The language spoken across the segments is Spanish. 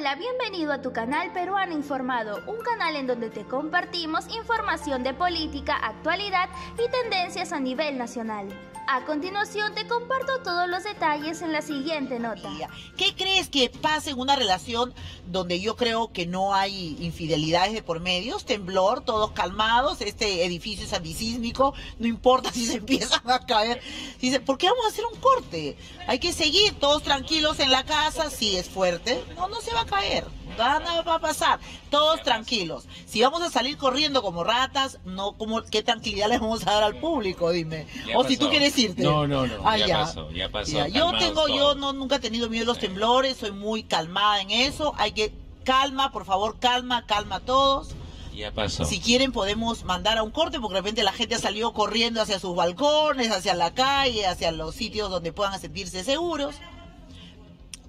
Hola, bienvenido a tu canal Peruano Informado, un canal en donde te compartimos información de política, actualidad y tendencias a nivel nacional. A continuación te comparto todos los detalles en la siguiente nota. ¿Qué crees que pasa en una relación donde yo creo que no hay infidelidades de por medios, temblor, todos calmados, este edificio es antisísmico, no importa si se empiezan a caer? Dice, ¿por qué vamos a hacer un corte? Hay que seguir todos tranquilos en la casa, si es fuerte, no, no se va a caer nada va a pasar, todos tranquilos. Si vamos a salir corriendo como ratas, no como qué tranquilidad les vamos a dar al público, dime. o si tú quieres irte. No, no, no. Ah, ya, pasó, ya pasó. Yo tengo, yo no nunca he tenido miedo a los temblores, soy muy calmada en eso. Hay que calma, por favor, calma, calma a todos. Ya pasó. Si quieren podemos mandar a un corte porque de repente la gente ha salido corriendo hacia sus balcones, hacia la calle, hacia los sitios donde puedan sentirse seguros.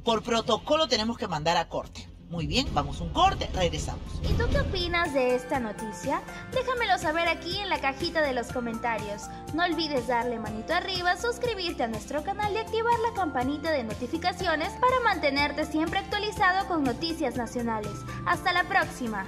Por protocolo tenemos que mandar a corte. Muy bien, vamos un corte, regresamos. ¿Y tú qué opinas de esta noticia? Déjamelo saber aquí en la cajita de los comentarios. No olvides darle manito arriba, suscribirte a nuestro canal y activar la campanita de notificaciones para mantenerte siempre actualizado con noticias nacionales. Hasta la próxima.